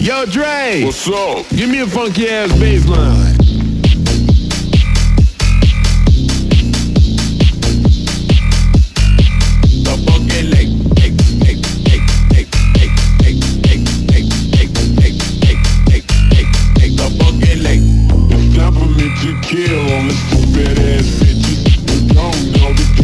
Yo, Dre. What's up? Give me a funky ass bass line. Kill all this stupid ass bitches. You don't know the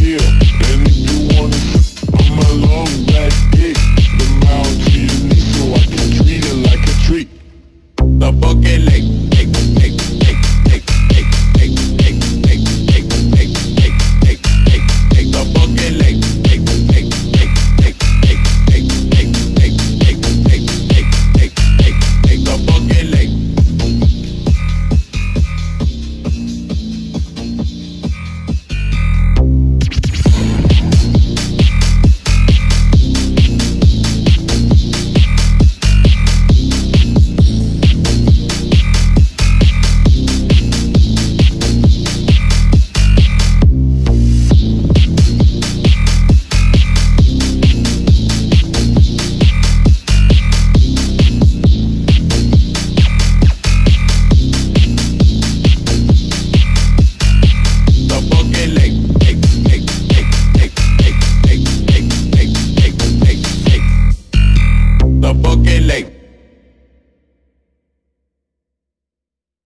Like.